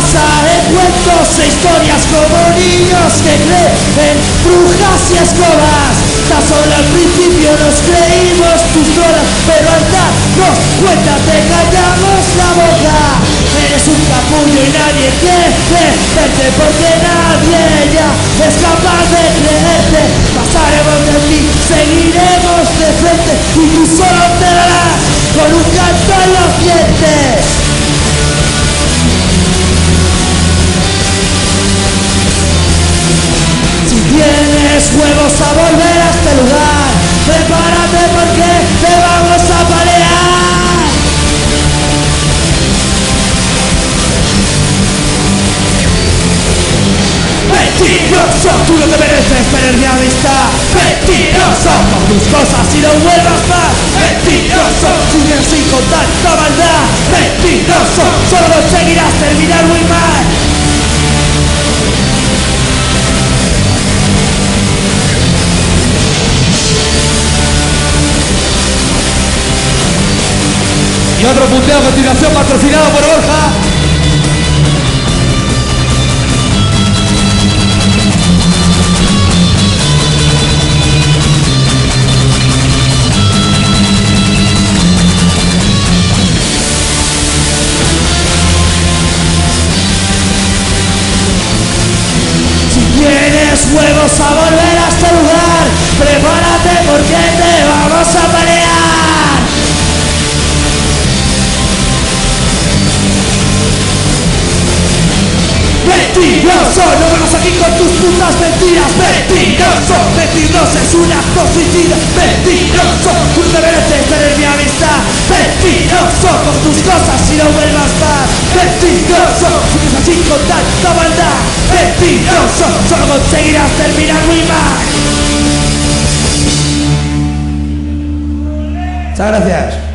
sé historias como niños que creen brujas y escobas. Tan solo al principio nos creímos tus horas, pero al darnos cuenta te callamos la boca. Eres un capullo y nadie quiere verte porque nadie ya es capaz de a volver a este lugar, prepárate porque te vamos a palear. Mentiroso, tú no te mereces tener mi amistad. Mentiroso, por tus cosas y no vuelvas más. Mentiroso, Y otro punteo a continuación patrocinado por Borja. Si tienes huevos a volver Mentiroso, no vengas aquí con tus putas mentiras. Mentiroso, mentirnos es un acto suicida Mentiroso, tú no mereces tener mi amistad. Mentiroso, con tus cosas y no vuelvas más. Mentiroso, sigues así con tanta maldad. Mentiroso, solo conseguirás terminar muy mal. Muchas gracias.